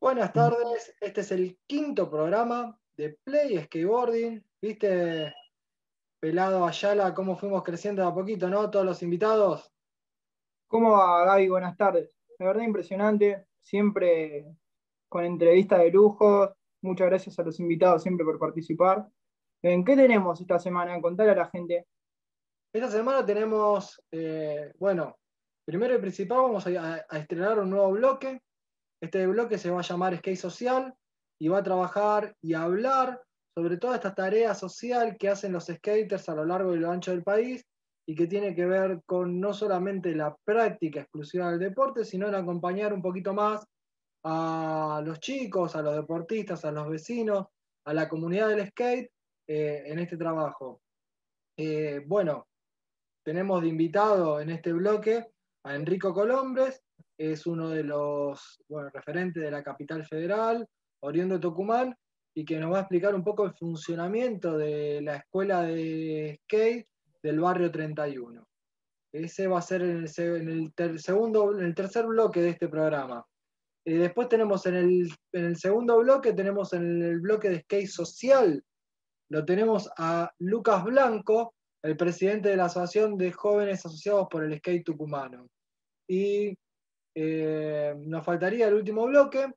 Buenas tardes, este es el quinto programa de Play Skateboarding. ¿Viste, pelado Ayala, cómo fuimos creciendo de a poquito, no? Todos los invitados. ¿Cómo va, Gaby? Buenas tardes. La verdad, impresionante. Siempre con entrevistas de lujo. Muchas gracias a los invitados siempre por participar. ¿En qué tenemos esta semana? Contarle a la gente. Esta semana tenemos, eh, bueno, primero y principal vamos a, a estrenar un nuevo bloque. Este bloque se va a llamar Skate Social y va a trabajar y hablar sobre toda esta tarea social que hacen los skaters a lo largo y lo ancho del país y que tiene que ver con no solamente la práctica exclusiva del deporte, sino en acompañar un poquito más a los chicos, a los deportistas, a los vecinos, a la comunidad del skate eh, en este trabajo. Eh, bueno, tenemos de invitado en este bloque a Enrico Colombres, es uno de los referentes de la capital federal, oriundo de Tucumán, y que nos va a explicar un poco el funcionamiento de la escuela de skate del barrio 31. Ese va a ser en el, segundo, en el tercer bloque de este programa. Eh, después tenemos en el, segundo bloque, tenemos en el bloque de skate social, lo tenemos a Lucas Blanco, el presidente de la Asociación de Jóvenes Asociados por el Skate Tucumano. Y eh, nos faltaría el último bloque,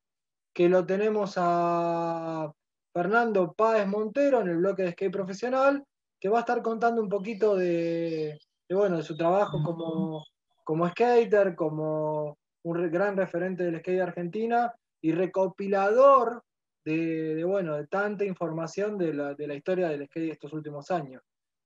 que lo tenemos a Fernando Páez Montero en el bloque de skate profesional, que va a estar contando un poquito de, bueno, de su trabajo como, como skater, como un gran referente del skate de Argentina y recopilador de, bueno, de tanta información de la, de la historia del skate de estos últimos años.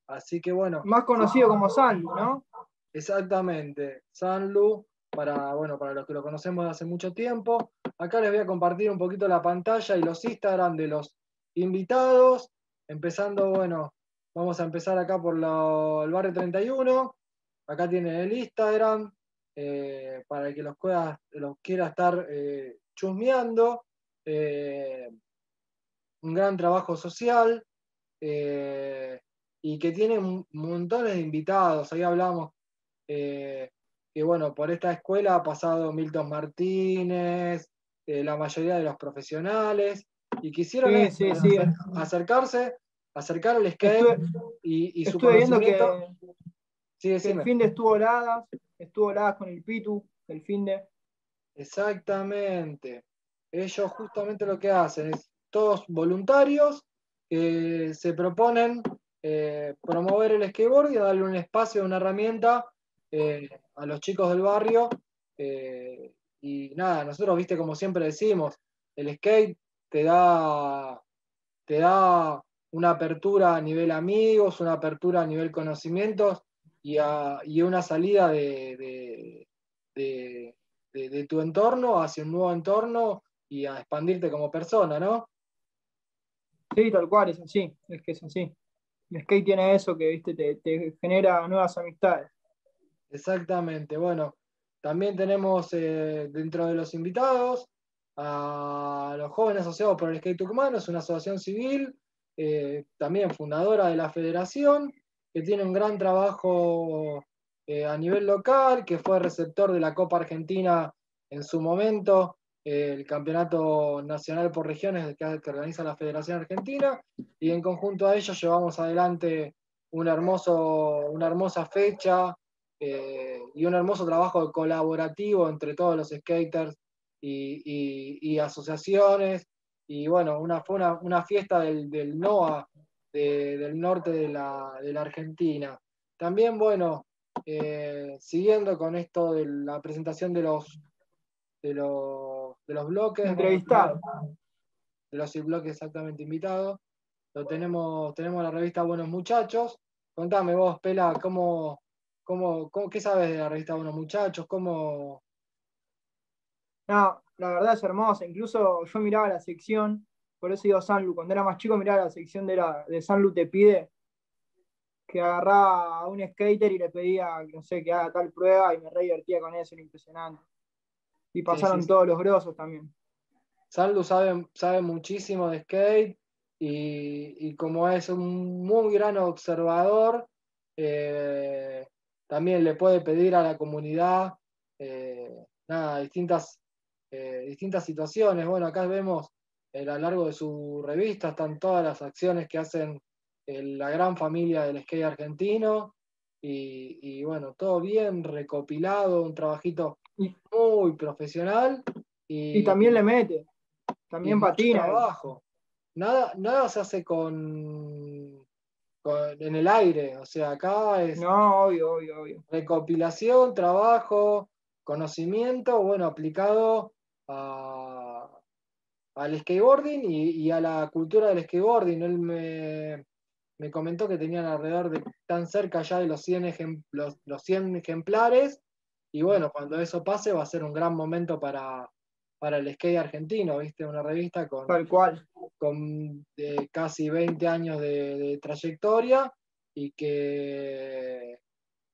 Así que bueno. Más conocido como Sanlu, ¿no? Exactamente, Sanlu, para, bueno, para los que lo conocemos de hace mucho tiempo. Acá les voy a compartir un poquito la pantalla y los Instagram de los invitados. Empezando, bueno, vamos a empezar acá por el barrio 31. Acá tienen el Instagram, eh, para el que los, los quiera estar eh, chusmeando. Eh, un gran trabajo social y que tiene montones de invitados. Ahí hablamos que, bueno, por esta escuela ha pasado Milton Martínez, la mayoría de los profesionales, y quisieron acercarse, acercar al skate y, su conocimiento. Que, el fin de estuvo Ladas, estuvo Ladas con el Pitu, el fin de. Exactamente. Ellos justamente lo que hacen es todos voluntarios que se proponen eh, promover el skateboard y darle un espacio, una herramienta eh, a los chicos del barrio. Eh, y nada, nosotros, viste, como siempre decimos, el skate te da, te da una apertura a nivel amigos, una apertura a nivel conocimientos y, una salida de, de, tu entorno hacia un nuevo entorno y a expandirte como persona, ¿no? Sí, tal cual, es así, es que es así. El skate tiene eso que ¿viste? Te, genera nuevas amistades. Exactamente, bueno, también tenemos eh, dentro de los invitados a los jóvenes asociados por el skate tucumano, es una asociación civil, eh, también fundadora de la federación, que tiene un gran trabajo eh, a nivel local, que fue receptor de la Copa Argentina en su momento, el Campeonato Nacional por Regiones que, organiza la Federación Argentina, y en conjunto a ellos llevamos adelante un hermoso, una hermosa fecha y un hermoso trabajo colaborativo entre todos los skaters y, asociaciones. Y bueno, una, fue una, fiesta del, NOA del norte de la, Argentina. También, bueno, eh, siguiendo con esto de la presentación de los, de los, de los bloques. Entrevistados. De los bloques exactamente invitados. Lo tenemos, tenemos la revista Buenos Muchachos. Contame vos, Pela, ¿cómo, cómo, ¿qué sabes de la revista Buenos Muchachos? ¿Cómo, no, la verdad es hermosa. Incluso yo miraba la sección, por eso digo Sanlu, cuando era más chico miraba la sección de, la, de Sanlu te pide que agarraba a un skater y le pedía, no sé, que haga tal prueba y me re divertía con eso, era impresionante. Y pasaron todos los grosos también. Sanlu sabe, sabe muchísimo de skate y, como es un muy gran observador, eh, también le puede pedir a la comunidad eh, nada, distintas eh, distintas situaciones. Bueno, acá vemos a lo largo de su revista están todas las acciones que hacen la gran familia del skate argentino. Y, bueno, todo bien recopilado, un trabajito muy profesional. Y, también le mete, también patina. Trabajo. Nada, nada se hace con, en el aire, o sea, acá es no, obvio, obvio, obvio. recopilación, trabajo, conocimiento, bueno, aplicado a, al skateboarding y, a la cultura del skateboarding. Él me, me comentó que tenían alrededor de tan cerca ya de los 100, los, 100 ejemplares. Y bueno, cuando eso pase va a ser un gran momento para, para el skate argentino, ¿viste? Una revista con, Tal cual. Con casi 20 años de, trayectoria y que,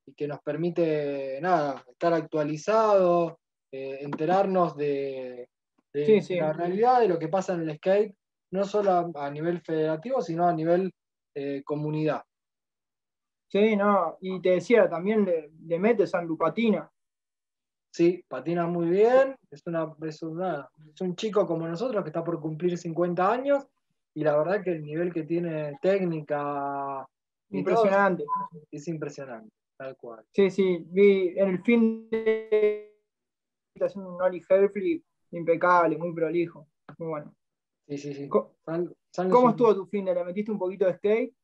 y que nos permite, nada, estar actualizado, eh, enterarnos de, la realidad de lo que pasa en el skate, no solo a, nivel federativo, sino a nivel eh, comunidad. Sí, no, y te decía, también le, le mete San Lupatina. Sí, patina muy bien, es, una, es, es un chico como nosotros que está por cumplir 50 años y la verdad que el nivel que tiene técnica... Impresionante. es, impresionante, tal cual. Sí, sí, vi en el fin de un Ollie Flip impecable, muy prolijo, muy bueno. Sí, sí, sí. ¿Cómo, estuvo tu fin de? ¿Le metiste un poquito de skate?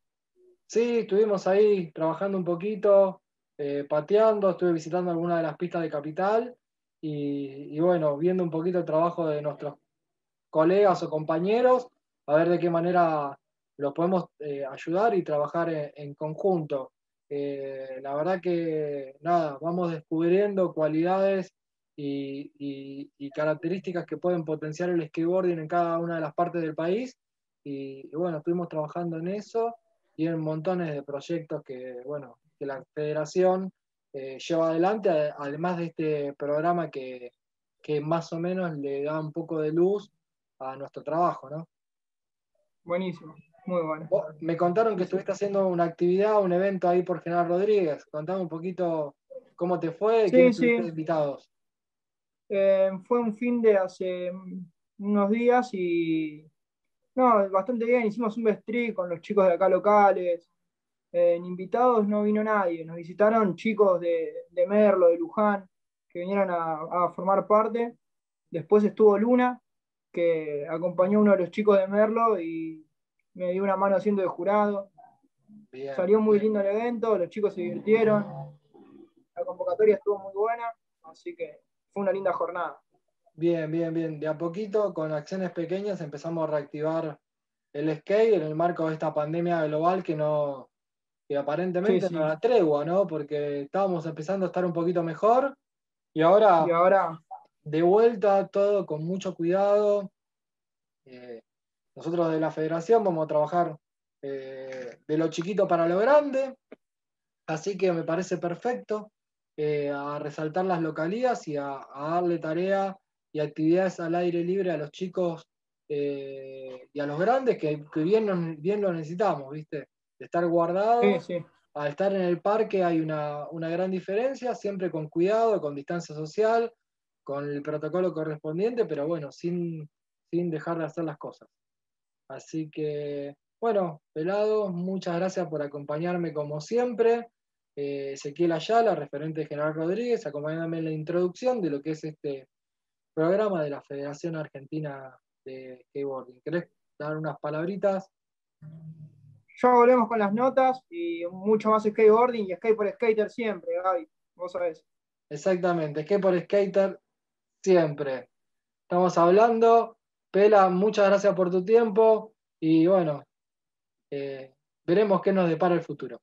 Sí, estuvimos ahí trabajando un poquito, eh, pateando, estuve visitando algunas de las pistas de Capital y, bueno, viendo un poquito el trabajo de nuestros colegas o compañeros, a ver de qué manera los podemos eh, ayudar y trabajar en, conjunto. Eh, la verdad que nada, vamos descubriendo cualidades y, características que pueden potenciar el skateboarding en cada una de las partes del país. Y, bueno, estuvimos trabajando en eso y en montones de proyectos que, bueno, que la federación eh, lleva adelante, además de este programa que, que, más o menos le da un poco de luz a nuestro trabajo, ¿no? Buenísimo, muy bueno. Me contaron que estuviste haciendo una actividad, un evento ahí por General Rodríguez. Contame un poquito cómo te fue, y quiénes sí. invitados. Eh, fue un fin de hace unos días y no, bastante bien. Hicimos un vestri con los chicos de acá locales. En invitados no vino nadie. Nos visitaron chicos de, Merlo, de Luján, que vinieron a, formar parte. Después estuvo Luna, que acompañó a uno de los chicos de Merlo y me dio una mano haciendo de jurado. Salió muy lindo el evento, los chicos se divirtieron. La convocatoria estuvo muy buena, así que fue una linda jornada. Bien, bien, bien. De a poquito, con acciones pequeñas, empezamos a reactivar el skate en el marco de esta pandemia global que no, que aparentemente no la tregua, ¿no? Porque estábamos empezando a estar un poquito mejor y ahora, y ahora... de vuelta todo con mucho cuidado. Eh, nosotros de la federación vamos a trabajar eh, de lo chiquito para lo grande, así que me parece perfecto. Eh, a resaltar las localías y a, darle tarea y actividades al aire libre a los chicos y a los grandes que, bien, bien lo necesitamos, ¿viste? De estar guardados. Al estar en el parque hay una, gran diferencia, siempre con cuidado, con distancia social, con el protocolo correspondiente, pero bueno, sin, sin dejar de hacer las cosas. Así que, bueno, Pelado, muchas gracias por acompañarme como siempre eh, Ezequiel Ayala, referente de General Rodríguez, acompañándome en la introducción de lo que es este programa de la Federación Argentina de Skateboarding. ¿Querés dar unas palabritas? Ya volvemos con las notas y mucho más skateboarding y skate por skater siempre, Gaby, vos sabés. Exactamente, skate por skater siempre. Estamos hablando. Pela, muchas gracias por tu tiempo y bueno, eh, veremos qué nos depara el futuro.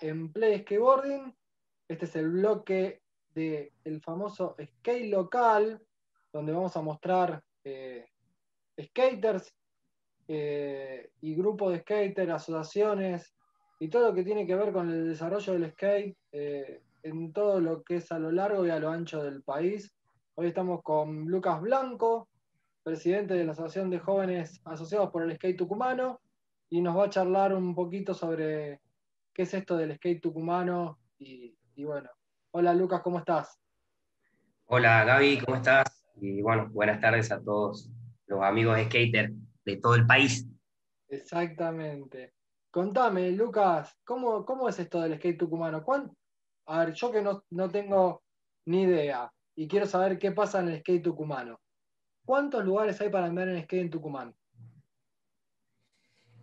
En Play Skateboarding. Este es el bloque del famoso skate local, donde vamos a mostrar eh, skaters eh, y grupos de skaters, asociaciones y todo lo que tiene que ver con el desarrollo del skate eh, en todo lo que es a lo largo y a lo ancho del país. Hoy estamos con Lucas Blanco, presidente de la Asociación de Jóvenes Asociados por el Skate Tucumano, y nos va a charlar un poquito sobre qué es esto del skate tucumano. Y, bueno, hola Lucas, ¿cómo estás? Hola Gaby, ¿cómo estás? Y bueno, buenas tardes a todos los amigos skater de todo el país. Exactamente. Contame, Lucas, ¿cómo, cómo es esto del skate tucumano? A ver, yo que no, no tengo ni idea y quiero saber qué pasa en el skate tucumano. ¿Cuántos lugares hay para andar en skate en Tucumán?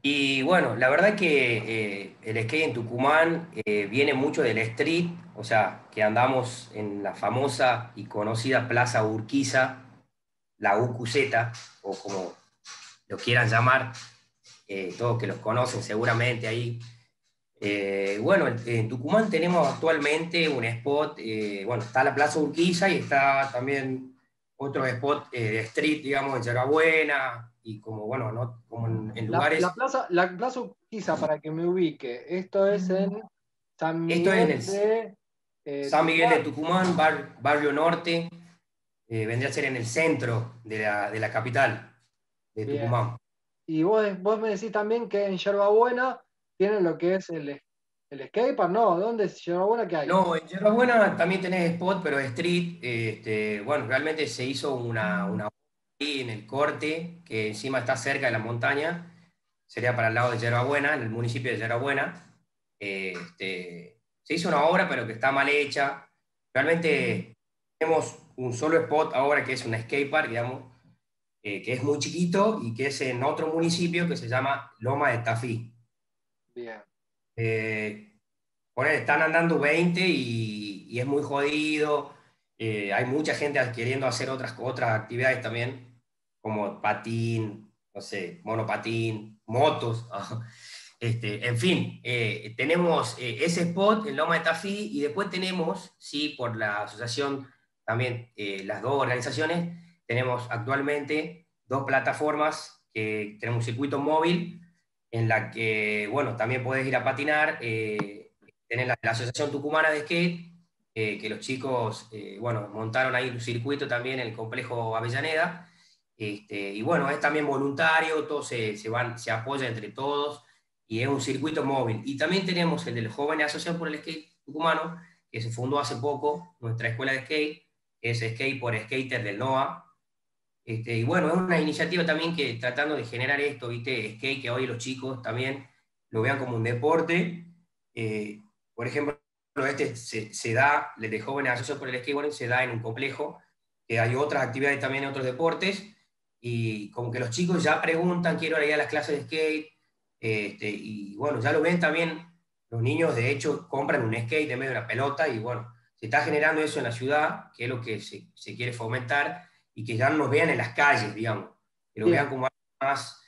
Y bueno, la verdad que eh, el skate en Tucumán eh, viene mucho del street, o sea, que andamos en la famosa y conocida Plaza Urquiza, la UQZ, o como lo quieran llamar, eh, todos que los conocen seguramente ahí. bueno, en, Tucumán tenemos actualmente un spot, bueno, está la Plaza Urquiza y está también otro spot de street, digamos, en Yarabuena, y como, bueno, ¿no? como en, lugares... La, plaza, la plaza Urquiza, para que me ubique, esto es en San Miguel de... Eh, San Miguel de Tucumán, barrio norte, eh, vendría a ser en el centro de la, capital de Tucumán. Y vos, vos me decís también que en Yerbabuena tienen lo que es el, el skatepark, ¿no? ¿Dónde es Yerbabuena que hay? No, en Yerbabuena también tenés spot, pero street. Este, bueno, realmente se hizo una, una en el corte, que encima está cerca de la montaña, sería para el lado de Yerbabuena, en el municipio de Yerbabuena. Este, se hizo una obra, pero que está mal hecha. Realmente tenemos un solo spot ahora que es un skatepark, digamos, eh, que es muy chiquito y que es en otro municipio que se llama Loma de Tafí. Bien. Eh, están andando 20 y, y es muy jodido. Eh, hay mucha gente queriendo hacer otras, otras actividades también, como patín, no sé, monopatín, motos. Este, en fin, eh, tenemos eh, ese spot en Loma de Tafí y después tenemos, sí, por la asociación, también las dos organizaciones, tenemos actualmente dos plataformas, que tenemos un circuito móvil en la que, bueno, también puedes ir a patinar, tener la Asociación Tucumana de Skate, eh, que los chicos, eh, bueno, montaron ahí un circuito también en el complejo Avellaneda. Este, y bueno, es también voluntario, todos se, se, van, se apoyan entre todos y es un circuito móvil. Y también tenemos el del Jóvenes Asociados por el Skate Tucumano, que se fundó hace poco, nuestra escuela de skate, es Skate por Skater del NOA. Este, y bueno, es una iniciativa también que tratando de generar esto, ¿viste? Skate, que hoy los chicos también lo vean como un deporte. Eh, por ejemplo, este se, da, de jóvenes asociados por el skateboarding, se da en un complejo, que hay otras actividades también en otros deportes, y como que los chicos ya preguntan, quiero ir a las clases de skate, este, y bueno, ya lo ven también, los niños de hecho compran un skate en medio de una pelota, y bueno, se está generando eso en la ciudad, que es lo que se, quiere fomentar, y que ya no nos vean en las calles, digamos, que lo vean como más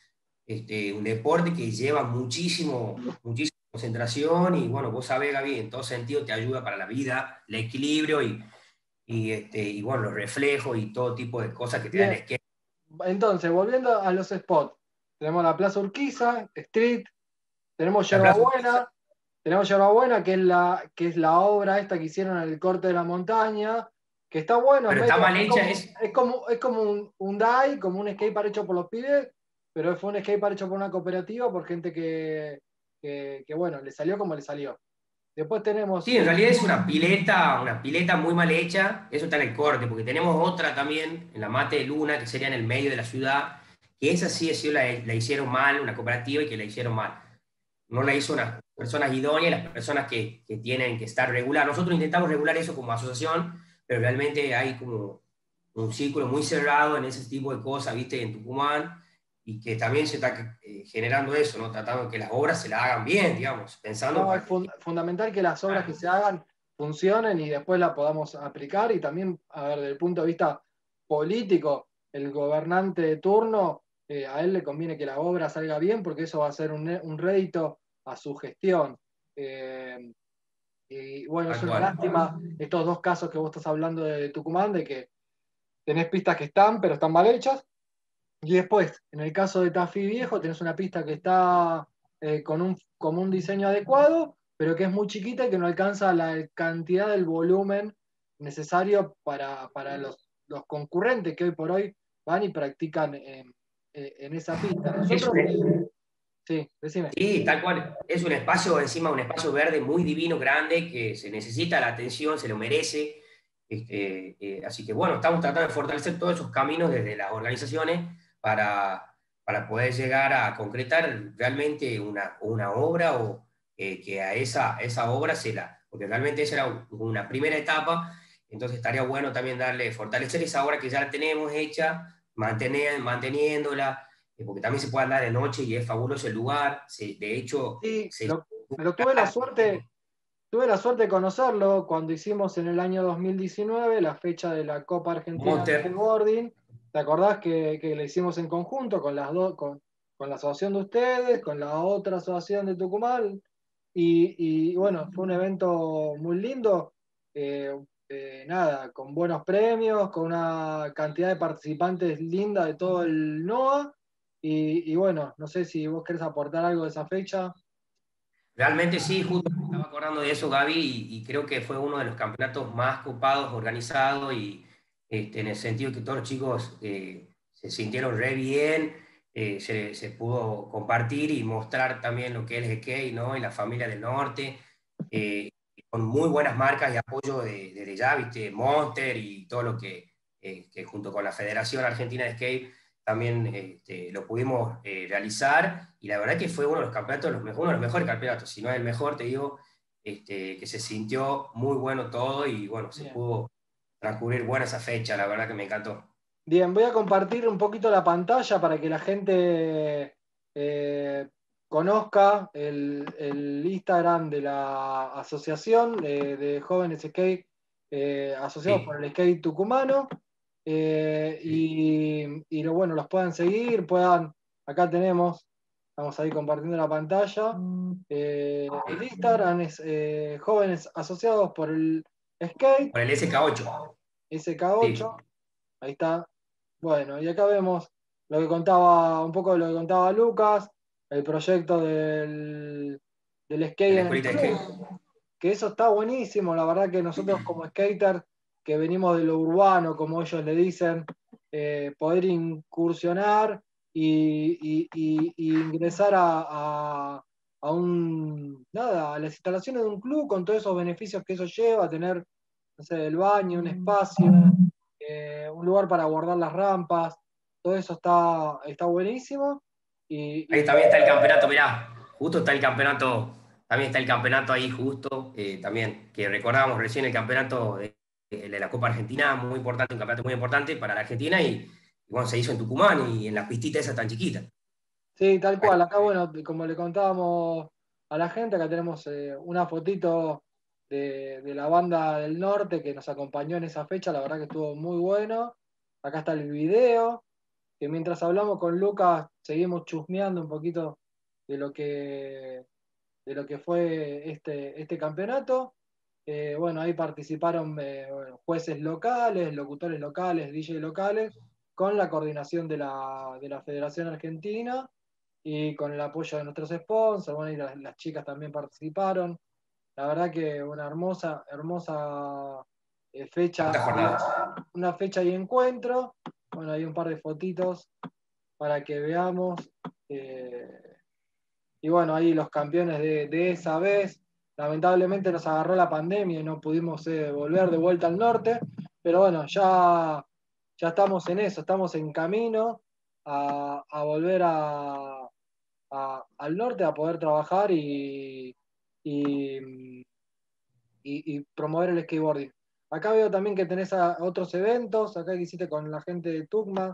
este, un deporte que lleva muchísimo, muchísimo concentración y bueno, vos sabés, Gaby, en todo sentido te ayuda para la vida, el equilibrio y, y, este, y bueno, los reflejos y todo tipo de cosas que te dan skate. Entonces, volviendo a los spots, tenemos la Plaza Urquiza, Street, tenemos Yerba Buena, tenemos Yerba Buena, que es, la, que es la obra esta que hicieron en el corte de la montaña, que está bueno. Pero está mal hecha. Es, es, como, es como un, un DAI, como un skatepark hecho por los pibes, pero fue un skatepark hecho por una cooperativa, por gente que, que, bueno, le salió como le salió. Después tenemos. Sí, en realidad es una pileta, una pileta muy mal hecha. Eso está en el corte, porque tenemos otra también en la Mate de Luna, que sería en el medio de la ciudad, que esa sí, sí la, la hicieron mal, una cooperativa, y que la hicieron mal. No la hizo unas personas idóneas, las personas que, que tienen que estar regular. Nosotros intentamos regular eso como asociación, pero realmente hay como un círculo muy cerrado en ese tipo de cosas, viste, en Tucumán y que también se está eh, generando eso, ¿no? tratando de que las obras se la hagan bien, digamos, pensando... No, es fundamental que las obras que se hagan funcionen y después las podamos aplicar y también, a ver, desde el punto de vista político, el gobernante de turno, eh, a él le conviene que la obra salga bien porque eso va a ser un, un rédito su gestión. Eh, y bueno, es una lástima estos dos casos que vos estás hablando de Tucumán, de que tenés pistas que están, pero están mal hechas. Y después, en el caso de Tafí Viejo, tenés una pista que está eh, con, un, con un diseño adecuado, pero que es muy chiquita y que no alcanza la cantidad del volumen necesario para, los, concurrentes que hoy por hoy van y practican en, esa pista. sí, decime. Sí, tal cual. Es un espacio, encima un espacio verde muy divino, grande, que se necesita la atención, se lo merece. Este, eh, así que bueno, estamos tratando de fortalecer todos esos caminos desde las organizaciones para, para poder llegar a concretar realmente una, una obra o eh, que a esa, esa obra se la, porque realmente esa era una primera etapa, entonces estaría bueno también darle, fortalecer esa obra que ya la tenemos hecha, mantener, manteniéndola, eh, porque también se puede andar de noche y es fabuloso el lugar, de hecho... Sí, pero tuve la suerte... Tuve la suerte de conocerlo cuando hicimos en el año 2019 la fecha de la Copa Argentina de Boarding. ¿Te acordás que, que la hicimos en conjunto con las dos, con, la asociación de ustedes, con la otra asociación de Tucumán? Y, bueno, fue un evento muy lindo, eh, eh, nada, con buenos premios, con una cantidad de participantes linda de todo el NOA. Y, bueno, no sé si vos querés aportar algo de esa fecha. Realmente sí, justo me estaba acordando de eso, Gaby, y, creo que fue uno de los campeonatos más copados, organizados, y este, en el sentido que todos los chicos eh, se sintieron re bien, eh, se, pudo compartir y mostrar también lo que es el skate, ¿no? Y la familia del norte, eh, con muy buenas marcas y apoyo desde de, ya, ¿viste? Monster y todo lo que, eh, que, junto con la Federación Argentina de Skate también este, lo pudimos realizar y la verdad que fue uno de los campeonatos, los uno de los mejores campeonatos, si no el mejor, te digo, este, que se sintió muy bueno todo y bueno, se pudo transcurrir buena esa fecha, la verdad que me encantó. Bien, voy a compartir un poquito la pantalla para que la gente eh, conozca el, Instagram de la Asociación de, Jóvenes Skate eh, asociados por el Skate Tucumano. Eh, y, lo, bueno, los puedan seguir, puedan, acá tenemos, estamos ahí compartiendo la pantalla. el Instagram es Jóvenes Asociados por el Skate. Por el SK8. SK8. Ahí está, bueno, y acá vemos lo que contaba, un poco de lo que contaba Lucas, el proyecto del, del skate, que eso está buenísimo, la verdad que nosotros como skater, que venimos de lo urbano, como ellos le dicen, eh, poder incursionar y, ingresar a, un, nada, a las instalaciones de un club con todos esos beneficios que eso lleva, tener, no sé, el baño, un espacio, eh, un lugar para guardar las rampas, todo eso está, está buenísimo. Y, ahí también está el campeonato, mirá, justo está el campeonato, también está el campeonato ahí justo, eh, también, que recordábamos recién el campeonato de, la Copa Argentina, muy importante, un campeonato muy importante para la Argentina y, bueno, se hizo en Tucumán y en las pistitas esas tan chiquitas. Sí, tal cual, acá bueno, como le contábamos a la gente, acá tenemos eh, una fotito de, la banda del norte que nos acompañó en esa fecha, la verdad que estuvo muy bueno. Acá está el video, que mientras hablamos con Lucas seguimos chusmeando un poquito de lo que, de lo que fue este, este campeonato. Eh, bueno, ahí participaron eh, jueces locales, locutores locales, DJ locales, con la coordinación de la, de la Federación Argentina y con el apoyo de nuestros sponsors. Bueno, y las chicas también participaron. La verdad que una hermosa, hermosa eh, fecha, una fecha y encuentro. Bueno, hay un par de fotitos para que veamos. Eh, y bueno, ahí los campeones de, esa vez. Lamentablemente nos agarró la pandemia y no pudimos eh, volver de vuelta al norte. Pero bueno, ya, ya estamos en eso, estamos en camino a, volver a, al norte a poder trabajar y, y, promover el skateboarding. Acá veo también que tenés otros eventos, acá que hiciste con la gente de Tugma.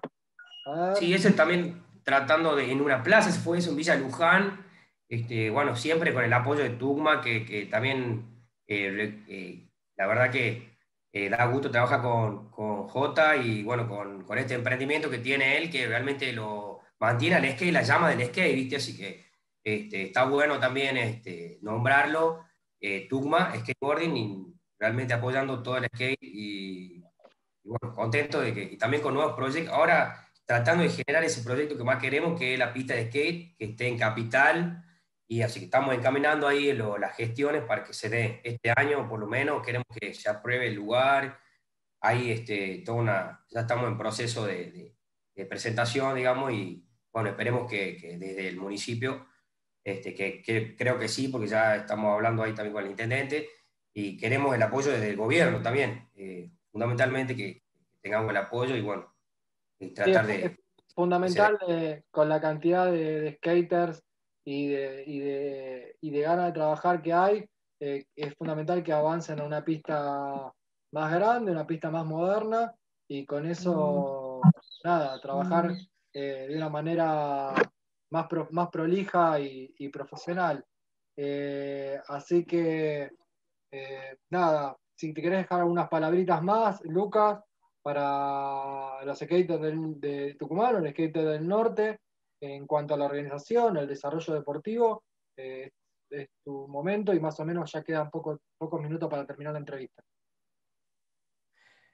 Sí, ese también tratando de, en una plaza, se fue eso en Villa Luján, este, bueno, siempre con el apoyo de Tugma, que, también, eh, eh, la verdad que eh, da gusto trabajar con, con J y bueno, con, este emprendimiento que tiene él, que realmente lo mantiene al skate, la llama del skate, ¿viste? Así que este, está bueno también este, nombrarlo, eh, Tugma Skateboarding, y realmente apoyando todo el skate y, bueno, contento de que y también con nuevos proyectos. Ahora tratando de generar ese proyecto que más queremos, que es la pista de skate, que esté en capital, y así que estamos encaminando ahí las gestiones para que se dé este año, por lo menos, queremos que se apruebe el lugar, ahí este, toda una, ya estamos en proceso de, de, presentación, digamos, y bueno, esperemos que, que desde el municipio, este, que, que, creo que sí, porque ya estamos hablando ahí también con el intendente, y queremos el apoyo desde el gobierno también, eh, fundamentalmente que tengamos el apoyo y bueno, tratar de... Es fundamental eh, con la cantidad de, skaters y de, y, de, y de, ganas de trabajar que hay, eh, es fundamental que avancen a una pista más grande, una pista más moderna y con eso, nada, trabajar eh, de una manera más, más prolija y, profesional. Eh, así que, eh, nada, si te querés dejar algunas palabritas más, Lucas, para los skaters de Tucumán o los skaters del norte, en cuanto a la organización, el desarrollo deportivo, es tu momento y más o menos ya quedan pocos minutos para terminar la entrevista.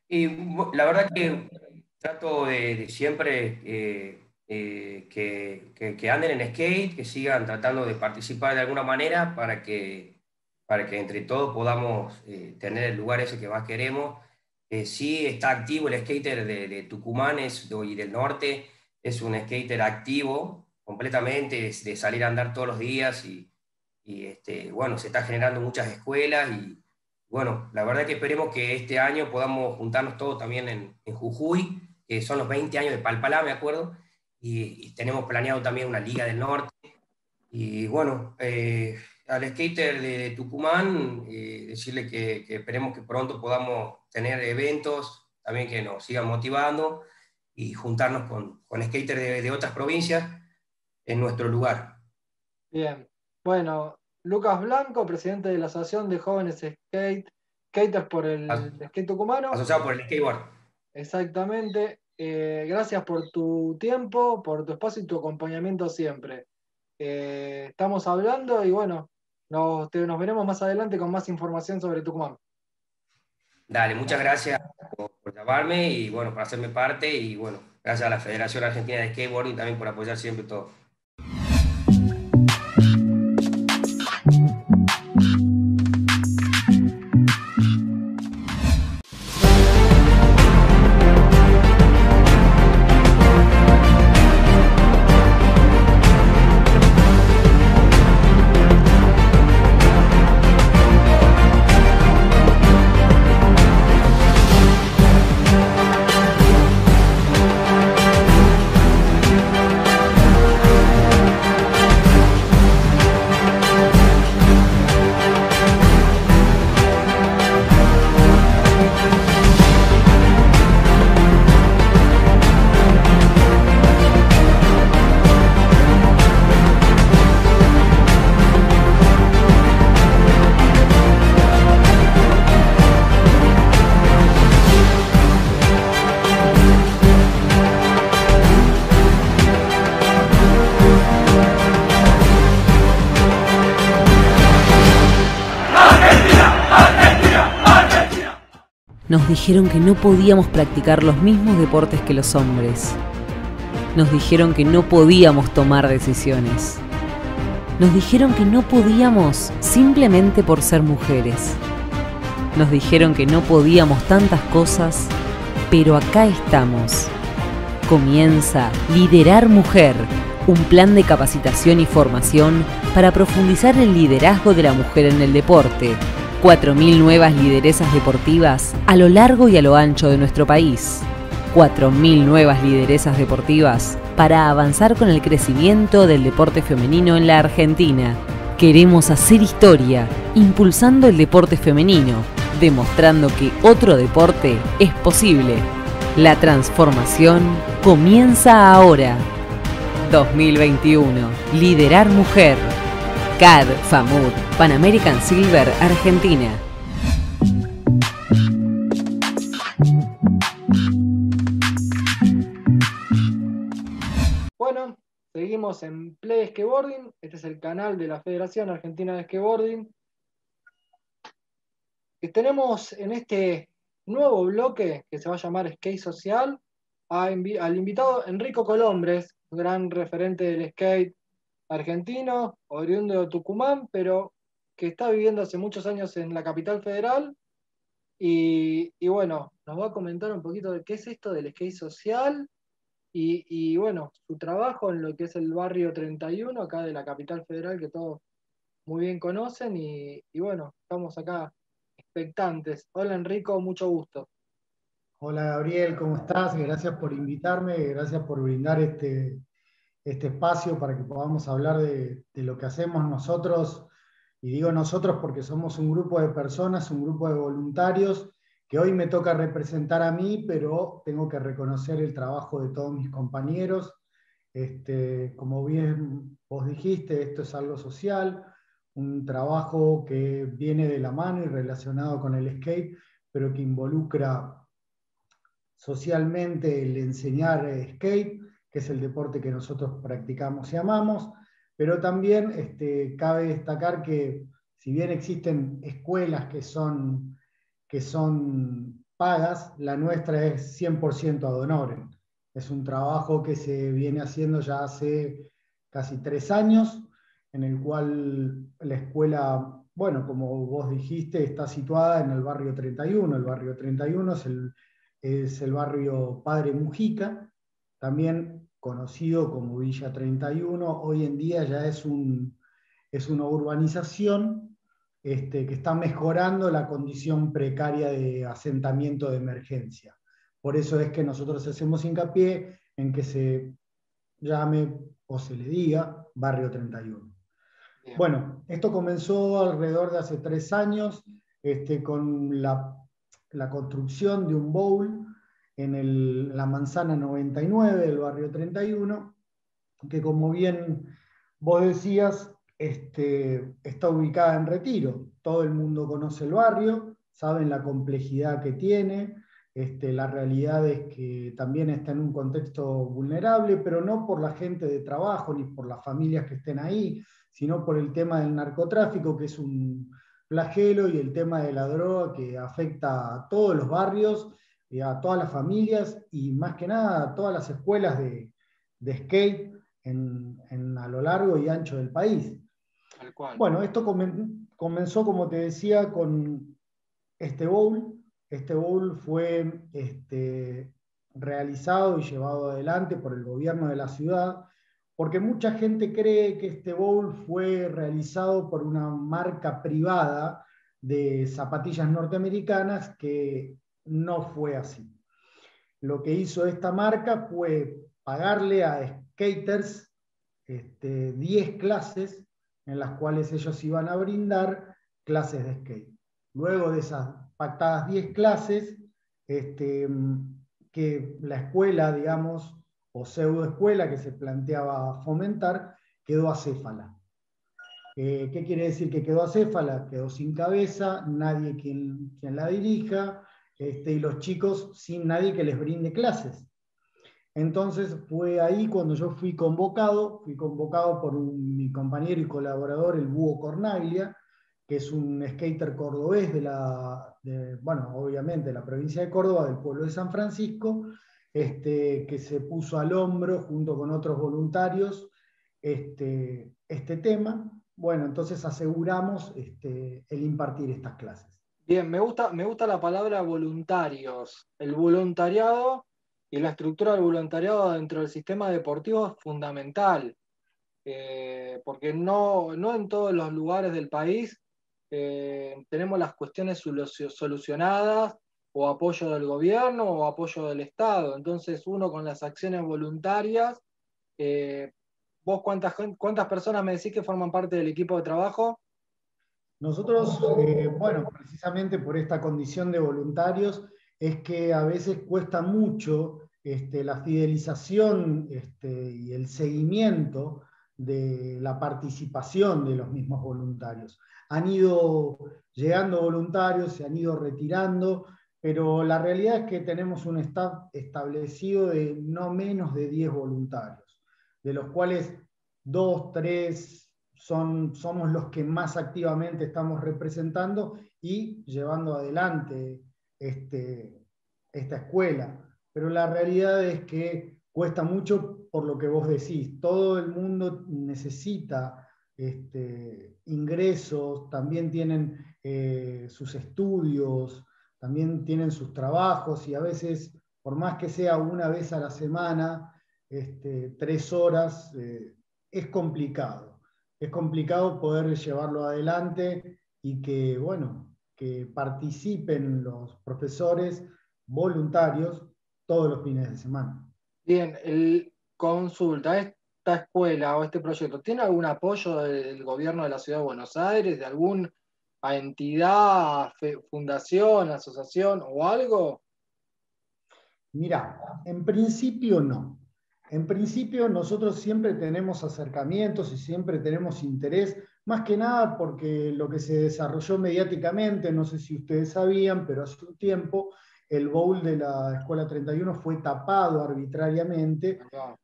Y la verdad que trato de, siempre eh, eh, que, que, anden en skate, que sigan tratando de participar de alguna manera para que, para que entre todos podamos eh, tener el lugar ese que más queremos. sí está activo el skater de, Tucumán es, y del norte, es un skater activo completamente, de salir a andar todos los días y, y este, bueno, se está generando muchas escuelas y bueno, la verdad que esperemos que este año podamos juntarnos todos también en, Jujuy, que son los 20 años de Palpalá, me acuerdo, y, tenemos planeado también una Liga del Norte. Y bueno, eh, al skater de, Tucumán, eh, decirle que, esperemos que pronto podamos tener eventos también que nos sigan motivando y juntarnos con, con skaters de, de otras provincias en nuestro lugar. Bien, bueno, Lucas Blanco, presidente de la Asociación de Jóvenes Skate, Skaters por el Skate Tucumano. Asociado por el skateboard. Exactamente. Eh, gracias por tu tiempo, por tu espacio y tu acompañamiento siempre. Eh, estamos hablando y bueno, nos, nos veremos más adelante con más información sobre Tucumán. Dale, muchas gracias por, llamarme y bueno, por hacerme parte y bueno, gracias a la Federación Argentina de Skateboarding también por apoyar siempre todo. Dijeron que no podíamos practicar los mismos deportes que los hombres. Nos dijeron que no podíamos tomar decisiones. Nos dijeron que no podíamos simplemente por ser mujeres. Nos dijeron que no podíamos tantas cosas, pero acá estamos. Comienza Liderar Mujer, un plan de capacitación y formación para profundizar el liderazgo de la mujer en el deporte 4.000 nuevas lideresas deportivas a lo largo y a lo ancho de nuestro país. 4.000 nuevas lideresas deportivas para avanzar con el crecimiento del deporte femenino en la Argentina. Queremos hacer historia, impulsando el deporte femenino, demostrando que otro deporte es posible. La transformación comienza ahora. 2021. Liderar Mujer. CAD, FAMUD, Pan American Silver, Argentina. Bueno, seguimos en Play Skateboarding. Este es el canal de la Federación Argentina de Skateboarding. Y tenemos en este nuevo bloque que se va a llamar Skate Social al invitado Enrico Colombres, gran referente del skate argentino, oriundo de Tucumán, pero que está viviendo hace muchos años en la capital federal. Y, bueno, nos va a comentar un poquito de qué es esto del skate social y, bueno, su trabajo en lo que es el barrio 31, acá de la capital federal, que todos muy bien conocen. Y, y bueno, estamos acá expectantes. Hola Enrico, mucho gusto. Hola Gabriel, ¿cómo estás? Gracias por invitarme, gracias por brindar este, este espacio para que podamos hablar de, lo que hacemos nosotros. Y digo nosotros porque somos un grupo de personas, un grupo de voluntarios que hoy me toca representar a mí, pero tengo que reconocer el trabajo de todos mis compañeros. Este, como bien vos dijiste, esto es algo social, un trabajo que viene de la mano y relacionado con el skate, pero que involucra socialmente el enseñar skate, que es el deporte que nosotros practicamos y amamos, pero también este, cabe destacar que si bien existen escuelas que son, que son pagas, la nuestra es 100% ad honorem. Es un trabajo que se viene haciendo ya hace casi tres años, en el cual la escuela, bueno, como vos dijiste, está situada en el barrio 31. El barrio 31 es el es el barrio Padre Mujica, también conocido como Villa 31. Hoy en día ya es, un, es una urbanización este, que está mejorando la condición precaria de asentamiento de emergencia. Por eso es que nosotros hacemos hincapié en que se llame o se le diga Barrio 31. Bueno, esto comenzó alrededor de hace tres años este, con la la construcción de un bowl en la manzana 99 del barrio 31, que como bien vos decías, este, está ubicada en retiro. Todo el mundo conoce el barrio, saben la complejidad que tiene, este, la realidad es que también está en un contexto vulnerable, pero no por la gente de trabajo ni por las familias que estén ahí, sino por el tema del narcotráfico, que es un, flagelo y el tema de la droga que afecta a todos los barrios, y a todas las familias y más que nada a todas las escuelas de, skate a lo largo y ancho del país. Bueno, esto comenzó, como te decía, con este bowl. Este bowl fue este, realizado y llevado adelante por el gobierno de la ciudad porque mucha gente cree que este bowl fue realizado por una marca privada de zapatillas norteamericanas, que no fue así. Lo que hizo esta marca fue pagarle a skaters 10 este, clases en las cuales ellos iban a brindar clases de skate. Luego de esas pactadas 10 clases, este, que la escuela, digamos, o pseudoescuela que se planteaba fomentar, quedó acéfala. Eh, ¿Qué quiere decir que quedó acéfala? Quedó sin cabeza, nadie quien, quien la dirija, este, y los chicos sin nadie que les brinde clases. Entonces fue ahí cuando yo fui convocado, fui convocado por mi compañero y colaborador, el Búho Cornaglia, que es un skater cordobés de la, bueno, obviamente de la provincia de Córdoba, del pueblo de San Francisco, este, que se puso al hombro junto con otros voluntarios este, este tema. Bueno, entonces aseguramos este, el impartir estas clases. Bien, me gusta, me gusta la palabra voluntarios. El voluntariado y la estructura del voluntariado dentro del sistema deportivo es fundamental, eh, porque no, en todos los lugares del país eh, tenemos las cuestiones solucionadas o apoyo del gobierno o apoyo del Estado. Entonces uno con las acciones voluntarias, eh, ¿vos cuántas, cuántas personas me decís que forman parte del equipo de trabajo? Nosotros, eh, bueno, precisamente por esta condición de voluntarios, es que a veces cuesta mucho este, la fidelización este, y el seguimiento de la participación de los mismos voluntarios. Han ido llegando voluntarios, se han ido retirando, pero la realidad es que tenemos un staff establecido de no menos de 10 voluntarios, de los cuales dos, tres, son, somos los que más activamente estamos representando y llevando adelante este, esta escuela. Pero la realidad es que cuesta mucho por lo que vos decís. Todo el mundo necesita este, ingresos, también tienen eh, sus estudios, también tienen sus trabajos y a veces, por más que sea una vez a la semana, este, tres horas, eh, es complicado. Es complicado poder llevarlo adelante y que, bueno, que participen los profesores voluntarios todos los fines de semana. Bien, el consulta, esta escuela o este proyecto, ¿tiene algún apoyo del gobierno de la ciudad de Buenos Aires, de alguna entidad, fundación, asociación o algo? Mira, en principio no. En principio nosotros siempre tenemos acercamientos y siempre tenemos interés, más que nada porque lo que se desarrolló mediáticamente, no sé si ustedes sabían, pero hace un tiempo el bowl de la Escuela 31 fue tapado arbitrariamente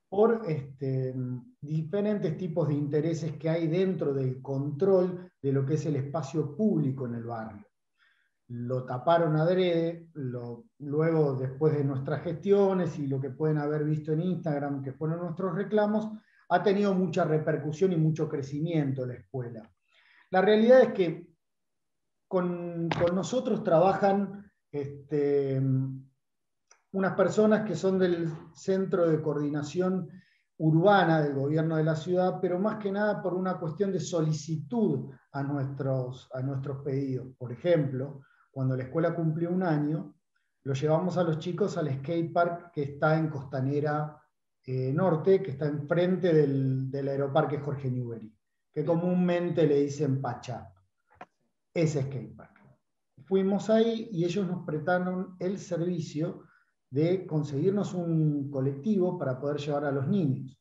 por este, diferentes tipos de intereses que hay dentro del control de lo que es el espacio público en el barrio lo taparon adrede, lo, luego después de nuestras gestiones y lo que pueden haber visto en Instagram, que fueron nuestros reclamos, ha tenido mucha repercusión y mucho crecimiento la escuela. La realidad es que con, nosotros trabajan este, unas personas que son del Centro de Coordinación Urbana del Gobierno de la Ciudad, pero más que nada por una cuestión de solicitud a nuestros, a nuestros pedidos. Por ejemplo, cuando la escuela cumplió un año, lo llevamos a los chicos al skate park que está en Costanera eh, Norte, que está enfrente del, del aeroparque Jorge Newbery, que comúnmente le dicen Pacha, ese skate park. Fuimos ahí y ellos nos prestaron el servicio de conseguirnos un colectivo para poder llevar a los niños.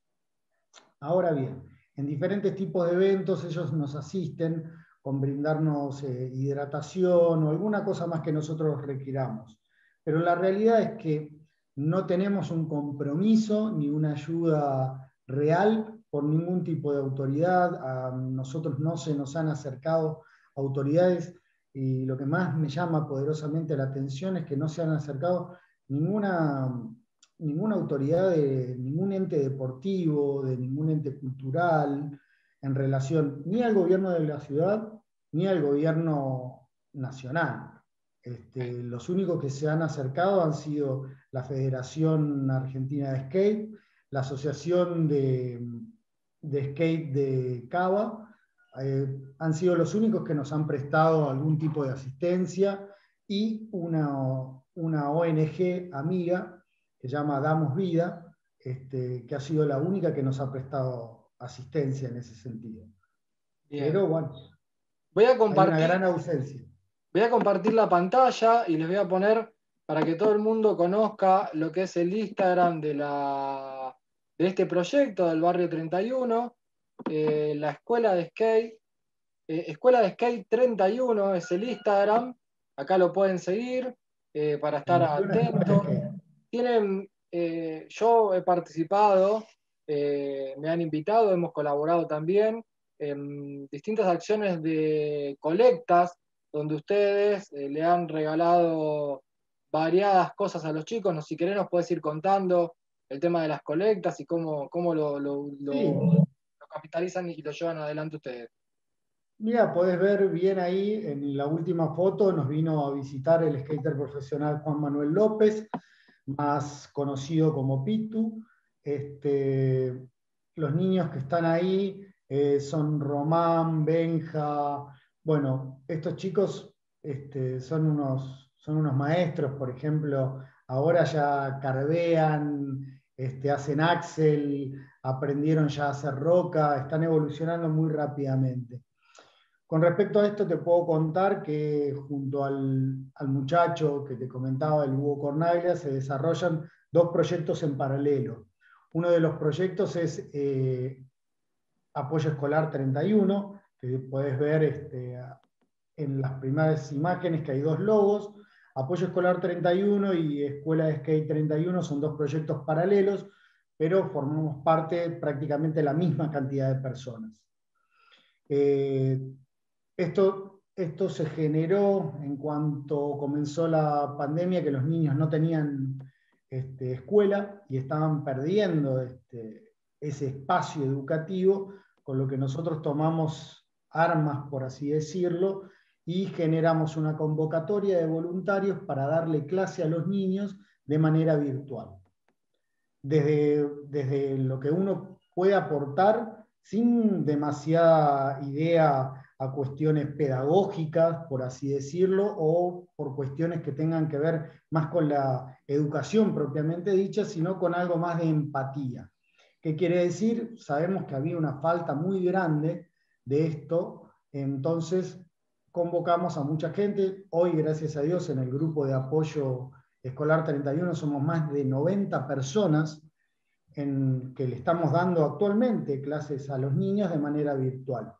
Ahora bien, en diferentes tipos de eventos ellos nos asisten con brindarnos eh, hidratación o alguna cosa más que nosotros requiramos. Pero la realidad es que no tenemos un compromiso ni una ayuda real por ningún tipo de autoridad. A nosotros no se nos han acercado autoridades y lo que más me llama poderosamente la atención es que no se han acercado ninguna, ninguna autoridad de ningún ente deportivo, de ningún ente cultural, en relación ni al gobierno de la ciudad ni al gobierno nacional. Este, los únicos que se han acercado han sido la Federación Argentina de Skate, la Asociación de, Skate de Cava, eh, han sido los únicos que nos han prestado algún tipo de asistencia y una, una ONG amiga que se llama Damos Vida, este, que ha sido la única que nos ha prestado asistencia en ese sentido. Pero bueno, voy a compartir, una gran ausencia. Voy a compartir la pantalla y les voy a poner para que todo el mundo conozca lo que es el Instagram de, la, de este proyecto del barrio 31, eh, la escuela de skate. Eh, escuela de Skate 31 es el Instagram, acá lo pueden seguir eh, para estar atentos. Tienen, yo he participado me han invitado, hemos colaborado también distintas acciones de colectas donde ustedes eh, le han regalado variadas cosas a los chicos. No, si querés nos puedes ir contando el tema de las colectas y cómo, cómo lo, lo, capitalizan y lo llevan adelante ustedes. Mira, podés ver bien ahí en la última foto, nos vino a visitar el skater profesional Juan Manuel López, más conocido como Pitu. Este, los niños que están ahí eh, son Román, Benja, bueno, estos chicos este, son, unos, son unos maestros, por ejemplo, ahora ya carvean, este, hacen axel, aprendieron ya a hacer roca, están evolucionando muy rápidamente. Con respecto a esto te puedo contar que junto al, al muchacho que te comentaba, el Hugo Cornaglia, se desarrollan dos proyectos en paralelo. Uno de los proyectos es eh, Apoyo Escolar 31, que puedes ver este, en las primeras imágenes que hay dos logos. Apoyo Escolar 31 y Escuela de Skate 31 son dos proyectos paralelos pero formamos parte prácticamente la misma cantidad de personas. Eh, esto, esto se generó en cuanto comenzó la pandemia, que los niños no tenían este, escuela y estaban perdiendo este, ese espacio educativo, con lo que nosotros tomamos armas, por así decirlo, y generamos una convocatoria de voluntarios para darle clase a los niños de manera virtual. Desde, desde lo que uno puede aportar sin demasiada idea a cuestiones pedagógicas, por así decirlo, o por cuestiones que tengan que ver más con la educación propiamente dicha, sino con algo más de empatía. ¿Qué quiere decir? Sabemos que había una falta muy grande de esto, entonces convocamos a mucha gente. Hoy, gracias a Dios, en el grupo de apoyo escolar 31 somos más de 90 personas en que le estamos dando actualmente clases a los niños de manera virtual.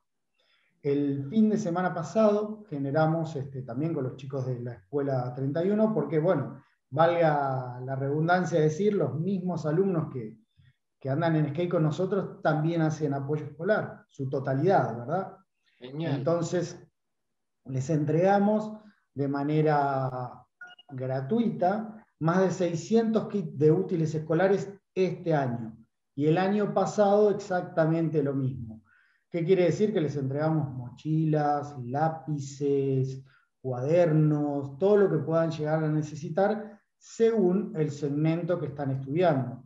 El fin de semana pasado generamos este, también con los chicos de la escuela 31, porque, bueno, valga la redundancia decir, los mismos alumnos que, que andan en skate con nosotros también hacen apoyo escolar, su totalidad, ¿verdad? Genial. Entonces, les entregamos de manera gratuita más de 600 kits de útiles escolares este año. Y el año pasado exactamente lo mismo. ¿Qué quiere decir? Que les entregamos mochilas, lápices, cuadernos, todo lo que puedan llegar a necesitar según el segmento que están estudiando.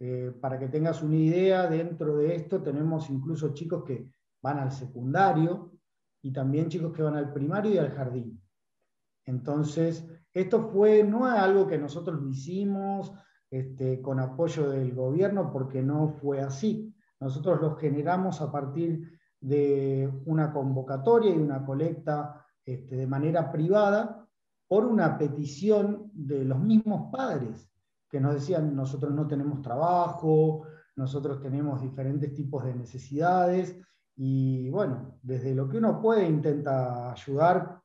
Eh, para que tengas una idea, dentro de esto tenemos incluso chicos que van al secundario, y también chicos que van al primario y al jardín. Entonces, esto fue, no es algo que nosotros hicimos este, con apoyo del gobierno, porque no fue así. Nosotros lo generamos a partir de una convocatoria y una colecta este, de manera privada por una petición de los mismos padres que nos decían, nosotros no tenemos trabajo, nosotros tenemos diferentes tipos de necesidades y bueno, desde lo que uno puede intenta ayudar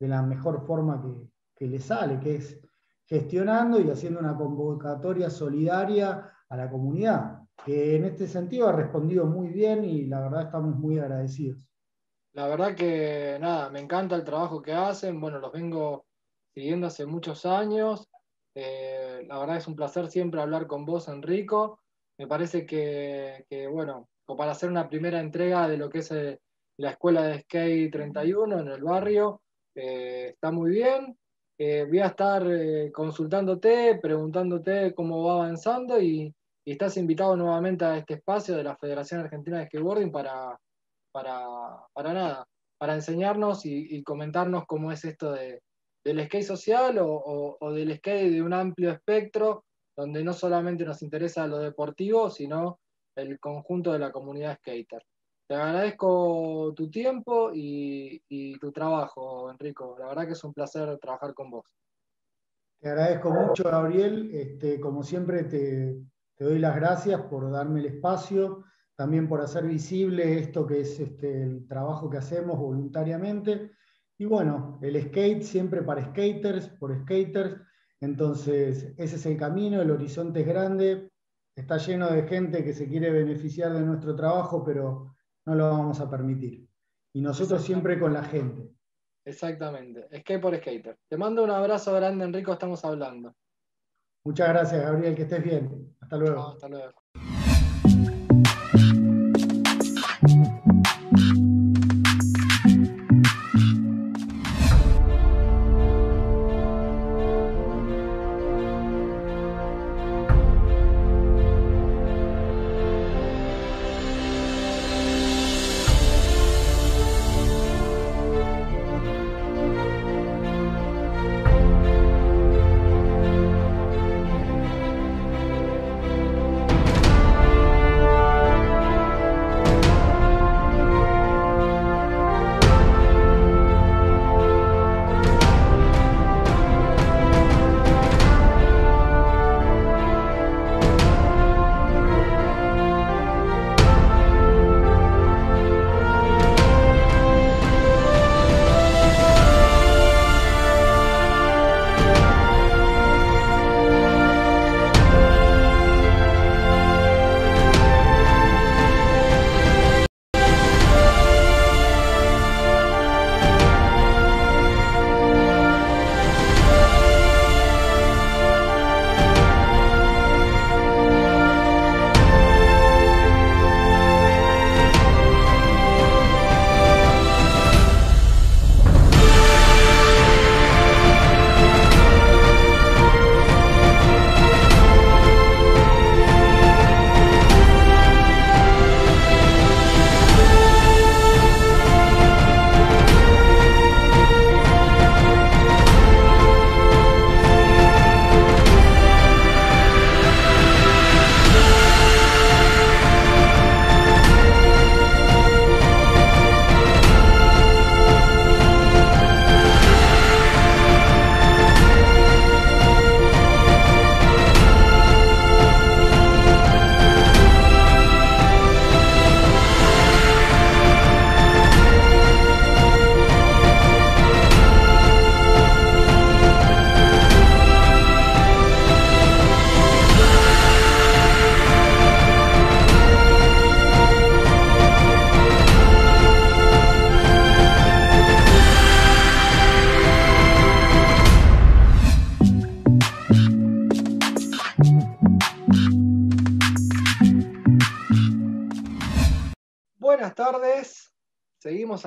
de la mejor forma que, que le sale, que es gestionando y haciendo una convocatoria solidaria a la comunidad, que en este sentido ha respondido muy bien y la verdad estamos muy agradecidos. La verdad que nada, me encanta el trabajo que hacen, bueno, los vengo siguiendo hace muchos años, eh, la verdad es un placer siempre hablar con vos, Enrico, me parece que, que bueno, para hacer una primera entrega de lo que es eh, la escuela de skate 31 en el barrio. Eh, está muy bien. Eh, voy a estar consultándote, preguntándote cómo va avanzando y, estás invitado nuevamente a este espacio de la Federación Argentina de Skateboarding para, para, nada, para enseñarnos y, comentarnos cómo es esto de, del skate social o, o del skate de un amplio espectro, donde no solamente nos interesa lo deportivo, sino el conjunto de la comunidad skater. Te agradezco tu tiempo y, tu trabajo, Enrico. La verdad que es un placer trabajar con vos. Te agradezco mucho, Gabriel. Este, como siempre, te, doy las gracias por darme el espacio, también por hacer visible esto que es este, el trabajo que hacemos voluntariamente. Y bueno, el skate siempre para skaters, por skaters. Entonces, ese es el camino, el horizonte es grande, está lleno de gente que se quiere beneficiar de nuestro trabajo, pero no lo vamos a permitir. Y nosotros siempre con la gente. Exactamente, skate por skater. Te mando un abrazo grande, Enrico, estamos hablando. Muchas gracias, Gabriel, que estés bien. Hasta luego. hasta luego.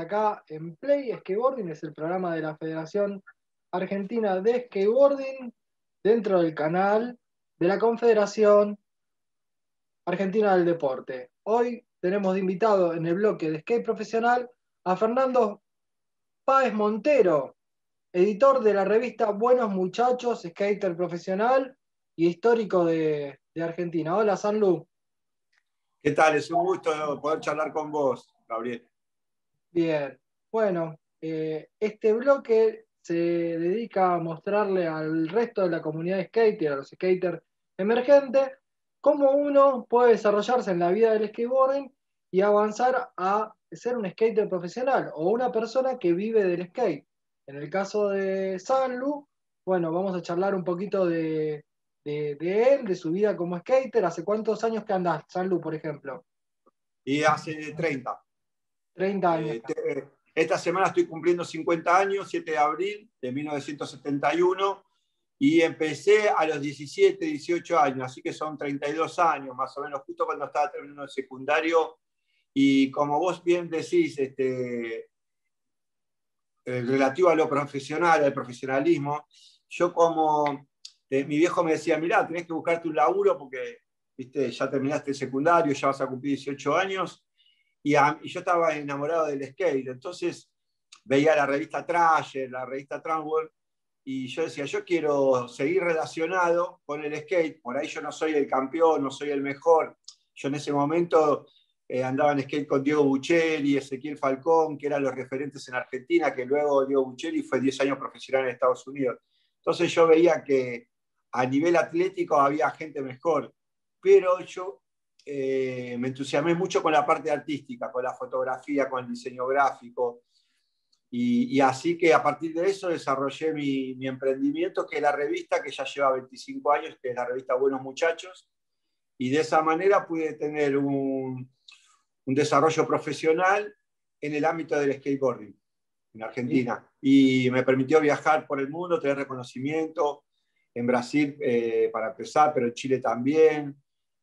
Acá en Play Skateboarding, es el programa de la Federación Argentina de Skateboarding dentro del canal de la Confederación Argentina del Deporte. Hoy tenemos de invitado en el bloque de skate profesional a Fernando Páez Montero, editor de la revista Buenos Muchachos, skater profesional y histórico de, Argentina. Hola, Sanlu. ¿Qué tal? Es un gusto poder charlar con vos, Gabriel. Bien, bueno, eh, este bloque se dedica a mostrarle al resto de la comunidad skater, a los skaters emergentes, cómo uno puede desarrollarse en la vida del skateboarding y avanzar a ser un skater profesional o una persona que vive del skate. En el caso de Sanlu, bueno, vamos a charlar un poquito de, de, él, de su vida como skater. ¿Hace cuántos años que andas, Sanlu, por ejemplo? Y hace 30. 30 años. Eh, eh, esta semana estoy cumpliendo 50 años, 7 de abril de 1971, y empecé a los 17, 18 años, así que son 32 años más o menos, justo cuando estaba terminando el secundario. Y como vos bien decís, este, relativo a lo profesional, al profesionalismo, yo como eh, mi viejo me decía, mirá, tenés que buscarte un laburo porque ¿viste? ya terminaste el secundario, ya vas a cumplir 18 años, y, yo estaba enamorado del skate, entonces veía la revista Trasher, la revista Tramworld, y yo decía, yo quiero seguir relacionado con el skate, por ahí yo no soy el campeón, no soy el mejor, yo en ese momento eh, andaba en skate con Diego Bucheri, Ezequiel Falcón, que eran los referentes en Argentina, que luego Diego Bucheri fue 10 años profesional en Estados Unidos. Entonces yo veía que a nivel atlético había gente mejor, pero yo eh, me entusiasmé mucho con la parte artística, con la fotografía, con el diseño gráfico, y, así que a partir de eso desarrollé mi, emprendimiento, que es la revista que ya lleva 25 años, que es la revista Buenos Muchachos, y de esa manera pude tener un, un desarrollo profesional en el ámbito del skateboarding en Argentina. Y me permitió viajar por el mundo, tener reconocimiento, en Brasil eh, para empezar, pero en Chile también,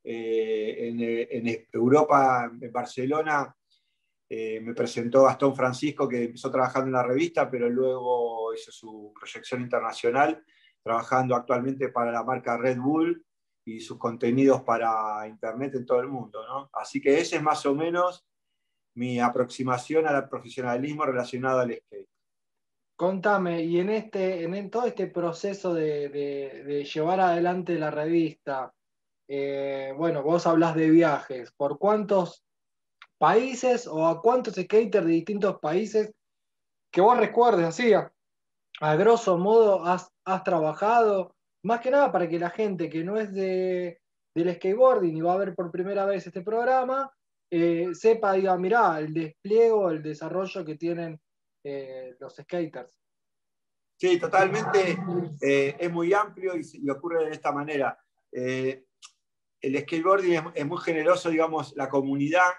eh, en, Europa, en Barcelona, eh, me presentó Gastón Francisco, que empezó trabajando en la revista, pero luego hizo su proyección internacional, trabajando actualmente para la marca Red Bull y sus contenidos para Internet en todo el mundo. ¿no? Así que ese es más o menos mi aproximación al profesionalismo relacionado al skate. Contame, y en este, en todo este proceso de, llevar adelante la revista, eh, bueno, vos hablas de viajes, ¿por cuántos países o a cuántos skaters de distintos países que vos recuerdes así, a, grosso modo has, trabajado? Más que nada para que la gente que no es de, del skateboarding y va a ver por primera vez este programa, eh, sepa, diga, mirá, el despliegue, el desarrollo que tienen eh, los skaters. Sí, totalmente. Es muy amplio y, ocurre de esta manera. El skateboarding es, muy generoso, digamos, la comunidad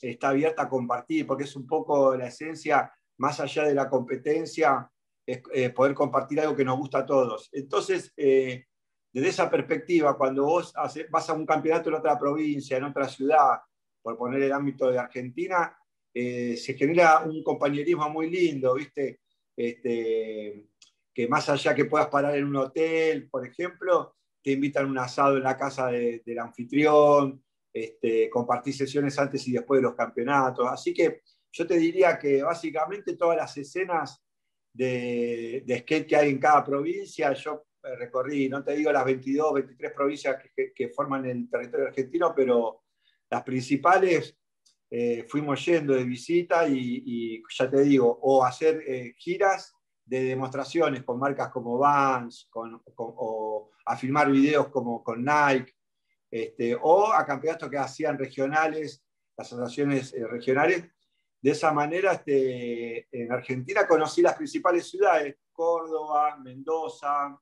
está abierta a compartir, porque es un poco la esencia, más allá de la competencia, es poder compartir algo que nos gusta a todos. Entonces, desde esa perspectiva, cuando vos vas a un campeonato en otra provincia, en otra ciudad, por poner el ámbito de Argentina, eh, se genera un compañerismo muy lindo, ¿viste? Este, que más allá que puedas parar en un hotel, por ejemplo, te invitan a un asado en la casa del anfitrión, este, compartir sesiones antes y después de los campeonatos. Así que yo te diría que básicamente todas las escenas de, skate que hay en cada provincia, yo eh, recorrí, no te digo las 22, 23 provincias que forman el territorio argentino, pero las principales eh, fuimos yendo de visita y, ya te digo, o hacer eh, giras de demostraciones con marcas como Vans, o a filmar videos como con Nike, este, o a campeonatos que hacían regionales, las asociaciones eh, regionales. De esa manera, este, en Argentina conocí las principales ciudades, Córdoba, Mendoza,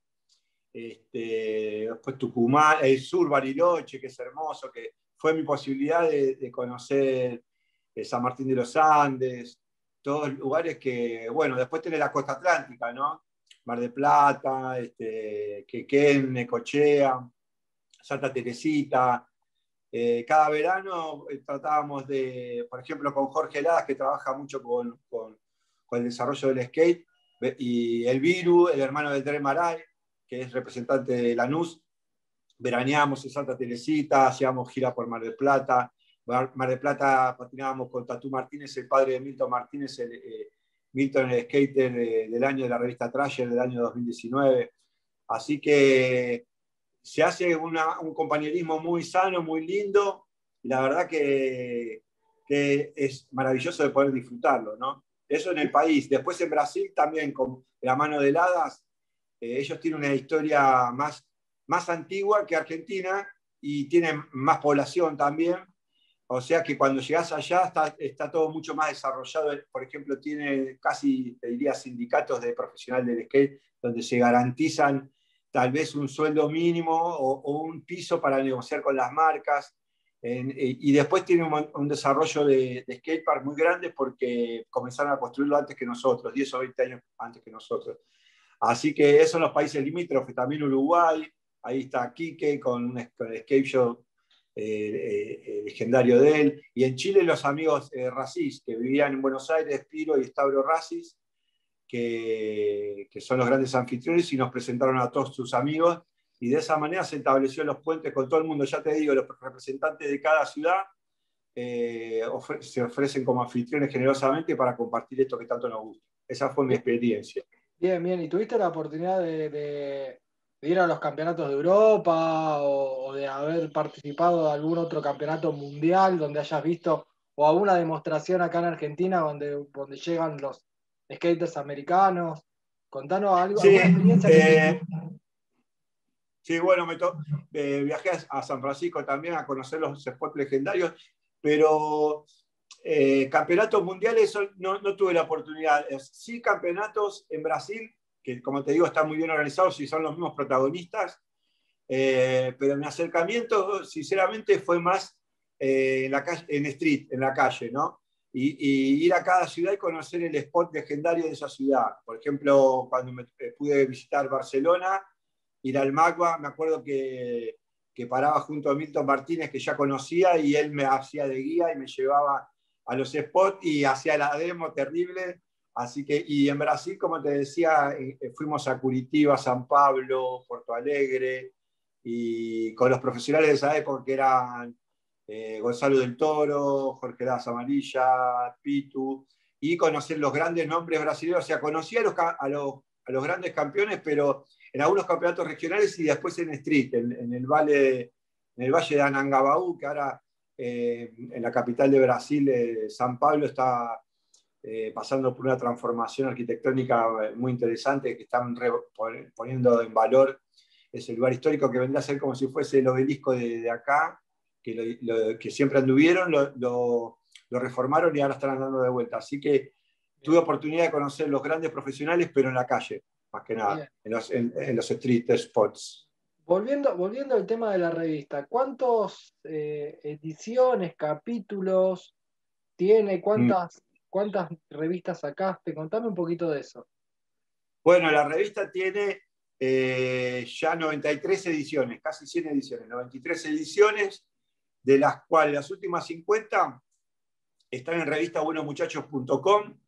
este, después Tucumán, el sur, Bariloche, que es hermoso, que fue mi posibilidad de, conocer eh, San Martín de los Andes, todos lugares que, bueno, después tiene la costa atlántica, ¿no? Mar de Plata, este, Quequén, Necochea, Santa Teresita, eh, cada verano eh, tratábamos de, por ejemplo, con Jorge Ladas, que trabaja mucho con, con, el desarrollo del skate, y el Viru, el hermano del Dre Maray, que es representante de Lanús, veraneábamos en Santa Teresita, hacíamos gira por Mar del Plata, Mar del Plata patinábamos con Tatú Martínez, el padre de Milton Martínez, eh, Milton el skater del año de la revista Trasher del año 2019. Así que se hace un compañerismo muy sano, muy lindo, y la verdad que, es maravilloso de poder disfrutarlo, ¿no? Eso en el país. Después en Brasil también, con la mano de heladas, eh, ellos tienen una historia más, más antigua que Argentina y tienen más población también. O sea que cuando llegas allá está, está, todo mucho más desarrollado. Por ejemplo, tiene casi, te diría, sindicatos de profesional del skate donde se garantizan tal vez un sueldo mínimo o, un piso para negociar con las marcas. Eh, y después tiene un, desarrollo de, de skatepark muy grande porque comenzaron a construirlo antes que nosotros, 10 o 20 años antes que nosotros. Así que esos son los países limítrofes, también Uruguay, ahí está Quique con un skate show eh, eh, legendario de él, y en Chile los amigos Racis, que vivían en Buenos Aires, Piro y Estauro Racis, que, son los grandes anfitriones y nos presentaron a todos sus amigos y de esa manera se estableció los puentes con todo el mundo. Ya te digo, los representantes de cada ciudad eh, se ofrecen como anfitriones generosamente para compartir esto que tanto nos gusta. Esa fue mi experiencia. Bien, bien. ¿Y tuviste la oportunidad de, ir a los campeonatos de Europa o, de haber participado de algún otro campeonato mundial donde hayas visto o alguna demostración acá en Argentina donde, donde llegan los skaters americanos. Contanos algo. Sí, eh, sí bueno, me eh, viajé a San Francisco también a conocer los spots legendarios, pero eh, campeonatos mundiales no, no, tuve la oportunidad. Sí, campeonatos en Brasil, que como te digo están muy bien organizados y son los mismos protagonistas, pero mi acercamiento, sinceramente, fue más en, la calle, en street, en la calle, ¿no? y, ir a cada ciudad y conocer el spot legendario de esa ciudad. Por ejemplo, cuando me, eh, pude visitar Barcelona, ir al Magua, me acuerdo que, que, paraba junto a Milton Martínez, que ya conocía, y él me hacía de guía y me llevaba a los spots y hacía la demo terrible. Así que, y en Brasil, como te decía, eh, eh, fuimos a Curitiba, San Pablo, Porto Alegre, y con los profesionales de esa época que eran eh, Gonzalo del Toro, Jorge Daza Amarilla, Pitu, y conocer los grandes nombres brasileños. O sea, conocí a los, grandes campeones, pero en algunos campeonatos regionales y después en Street, en, el, valle, en el valle de Anangabaú, que ahora en la capital de Brasil, San Pablo, está pasando por una transformación arquitectónica muy interesante que están poniendo en valor ese lugar histórico que vendría a ser como si fuese el obelisco de acá, que, siempre anduvieron, lo, reformaron y ahora están andando de vuelta. Así que tuve oportunidad de conocer los grandes profesionales, pero en la calle, más que nada, en los, street spots. Volviendo, volviendo al tema de la revista, ¿cuántas eh, ediciones, capítulos tiene? ¿Cuántas, ¿Cuántas revistas sacaste? Contame un poquito de eso. Bueno, la revista tiene eh, ya 93 ediciones, casi 100 ediciones, 93 ediciones de las cuales las últimas 50 están en revista buenomuchachos.com,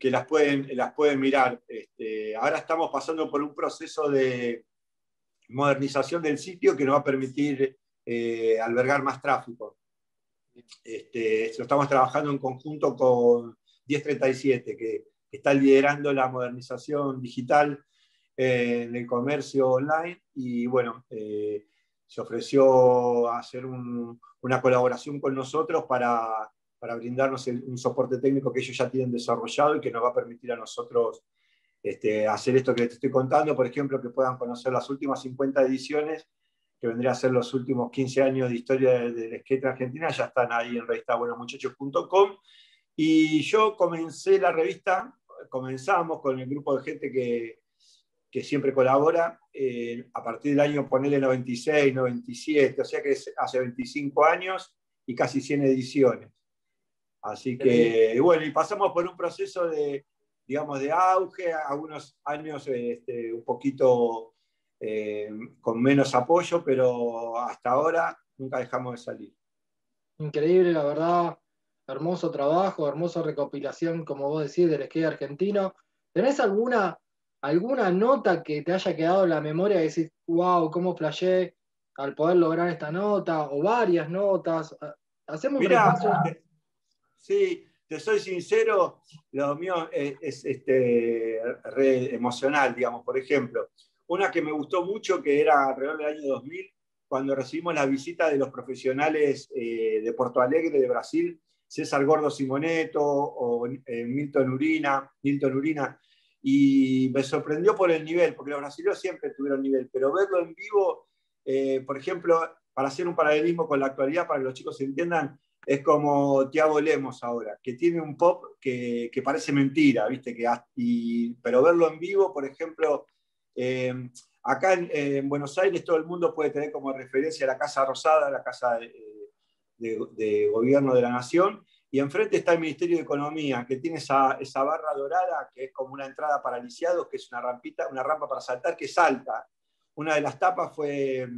que las pueden, las pueden mirar. Este, ahora estamos pasando por un proceso de modernización del sitio que nos va a permitir eh, albergar más tráfico. Este, lo estamos trabajando en conjunto con 1037, que está liderando la modernización digital eh, en el comercio online. Y bueno, eh, se ofreció hacer una colaboración con nosotros para, brindarnos un soporte técnico que ellos ya tienen desarrollado y que nos va a permitir a nosotros este, hacer esto que te estoy contando, por ejemplo, que puedan conocer las últimas 50 ediciones, que vendría a ser los últimos 15 años de historia del skate argentina, ya están ahí en revista buenomuchachos.com. Y yo comencé la revista, comenzamos con el grupo de gente que, que siempre colabora, eh, a partir del año, ponerle 96, 97, o sea que hace 25 años y casi 100 ediciones. Así que, bueno, y pasamos por un proceso de, digamos, de auge, algunos años este, un poquito eh, con menos apoyo, pero hasta ahora nunca dejamos de salir. Increíble, la verdad. Hermoso trabajo, hermosa recopilación, como vos decís, del skate argentino. ¿Tenés alguna, alguna nota que te haya quedado en la memoria y decís, wow, cómo flashé al poder lograr esta nota? O varias notas. Hacemos Mira, sí, te soy sincero, lo mío es, este, re emocional, digamos, por ejemplo. Una que me gustó mucho, que era alrededor del año 2000, cuando recibimos la visita de los profesionales eh, de Porto Alegre, de Brasil, César Gordo Simoneto o eh, Milton Urina, Milton Urina, y me sorprendió por el nivel, porque los brasileños siempre tuvieron nivel, pero verlo en vivo, eh, por ejemplo, para hacer un paralelismo con la actualidad, para que los chicos entiendan, es como Tiago Lemos ahora, que tiene un pop que, parece mentira, ¿viste? Que, pero verlo en vivo, por ejemplo, Acá en, Buenos Aires todo el mundo puede tener como referencia la Casa Rosada, la Casa de, Gobierno de la Nación, y enfrente está el Ministerio de Economía, que tiene esa, barra dorada, que es como una entrada para lisiados, que es una, rampita, una rampa para saltar, que salta. Una de las tapas fue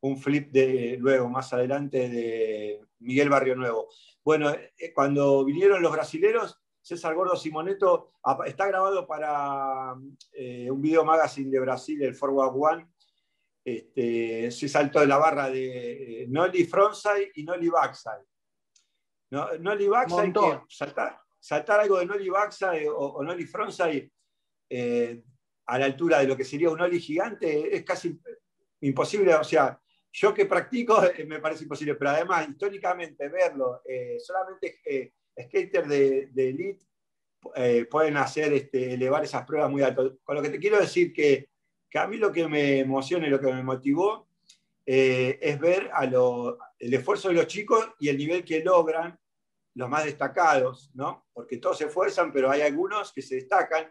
un flip de luego, más adelante, de Miguel Barrio Nuevo. Bueno, eh, cuando vinieron los brasileros, César Gordo Simoneto está grabado para eh, un video magazine de Brasil, el Forward One. Este, se saltó de la barra de eh, Noli Frontside y Noli Backside. No, Noli Backside, saltar, saltar, algo de Noli Backside o, o Noli Frontside eh, a la altura de lo que sería un Noli gigante es casi imposible. O sea, yo que practico me parece imposible, pero además históricamente verlo solamente skaters de, elite eh, pueden hacer este, elevar esas pruebas muy alto. Con lo que te quiero decir que, que a mí lo que me emociona y lo que me motivó eh, es ver a el esfuerzo de los chicos y el nivel que logran los más destacados, ¿no? Porque todos se esfuerzan, pero hay algunos que se destacan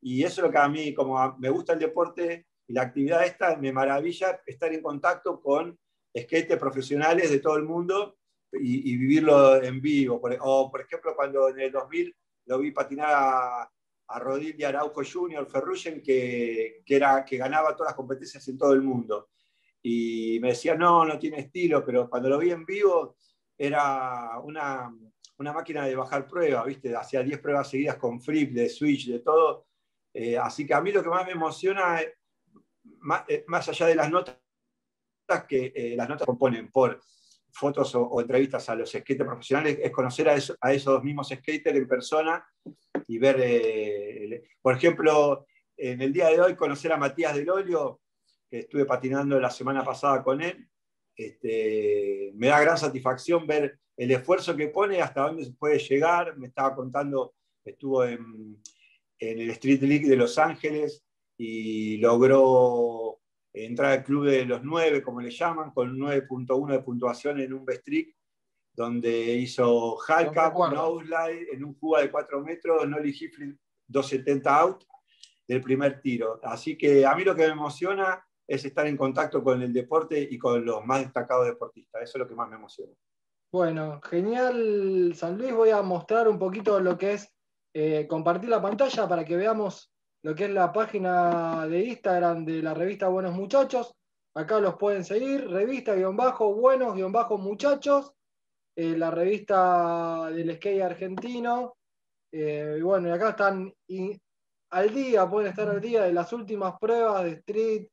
y eso es lo que a mí, como me gusta el deporte y la actividad esta, me maravilla estar en contacto con skaters profesionales de todo el mundo y, vivirlo en vivo. o, por ejemplo, cuando en el 2000 lo vi patinar a, a Rodil y Araujo Jr., Ferrugen, que, que, era, que ganaba todas las competencias en todo el mundo. Y me decía, no, no tiene estilo, pero cuando lo vi en vivo era una, una máquina de bajar pruebas, ¿viste? Hacía 10 pruebas seguidas con flip, de switch, de todo. Eh, así que a mí lo que más me emociona, más, eh, más allá de las notas, que eh, las notas componen por fotos o, entrevistas a los skaters profesionales es conocer a, esos mismos skaters en persona y ver, eh, por ejemplo, en el día de hoy conocer a Matías Del Olio, que estuve patinando la semana pasada con él, este, me da gran satisfacción ver el esfuerzo que pone, hasta dónde se puede llegar. Me estaba contando, estuvo en el Street League de Los Ángeles y logró entrar al club de los nueve, como le llaman, con 9.1 de puntuación en un Bestrick, donde hizo Halka, no en un Cuba de 4 metros, Nolly Hifley 270 out del primer tiro. Así que a mí lo que me emociona es estar en contacto con el deporte y con los más destacados deportistas. Eso es lo que más me emociona. Bueno, genial, San Luis. Voy a mostrar un poquito lo que es eh, compartir la pantalla para que veamos lo que es la página de Instagram de la revista Buenos Muchachos. Acá los pueden seguir, revista-buenos-muchachos, eh, la revista del skate argentino. Eh, y bueno, y acá están al día, pueden estar al día de las últimas pruebas de street,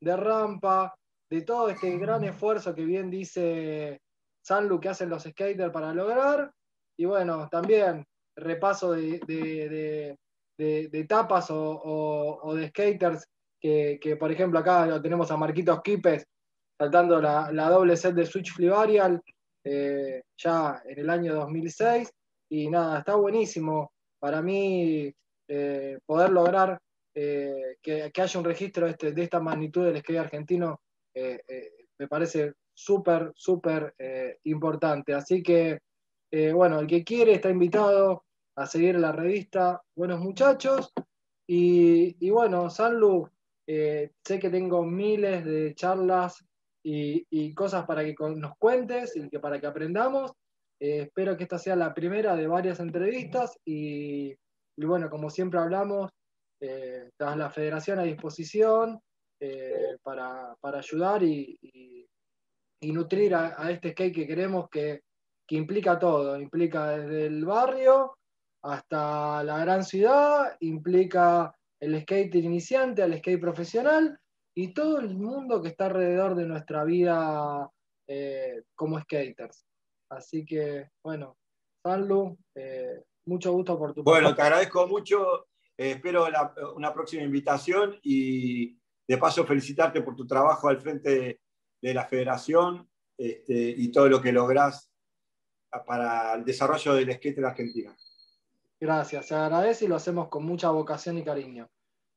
de rampa, de todo este gran esfuerzo que bien dice Sanlu que hacen los skaters para lograr. Y bueno, también repaso de de, etapas o, de skaters que, por ejemplo, acá lo tenemos a Marquitos Quipes saltando la, doble set de Switch Flivarial eh, ya en el año 2006. Y nada, está buenísimo para mí eh, poder lograr eh, que, haya un registro este, de esta magnitud del skate argentino. me parece súper, súper importante. Así que, bueno, el que quiere está invitado a seguir la revista Buenos Muchachos. Y, bueno, Sanlu, eh, sé que tengo miles de charlas y, cosas para que nos cuentes y que para que aprendamos. Eh, espero que esta sea la primera de varias entrevistas y, bueno, como siempre hablamos, eh, la federación a disposición eh, para, ayudar y, nutrir a, este skate que queremos que, que implica todo, implica desde el barrio hasta la gran ciudad, implica el skate iniciante al skate profesional y todo el mundo que está alrededor de nuestra vida eh, como skaters. Así que, bueno, Sanlu, eh, mucho gusto por tu Bueno, te agradezco mucho. Eh, espero una próxima invitación y de paso felicitarte por tu trabajo al frente de, la federación este, y todo lo que lográs para el desarrollo del skate en Argentina. Gracias, se agradece y lo hacemos con mucha vocación y cariño.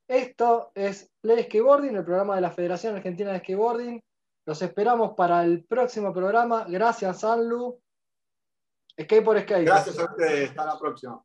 Esto es Play Skateboarding, el programa de la Federación Argentina de Skateboarding. Los esperamos para el próximo programa. Gracias, Sanlu. Skate por skate. Gracias a ustedes. Hasta la próxima.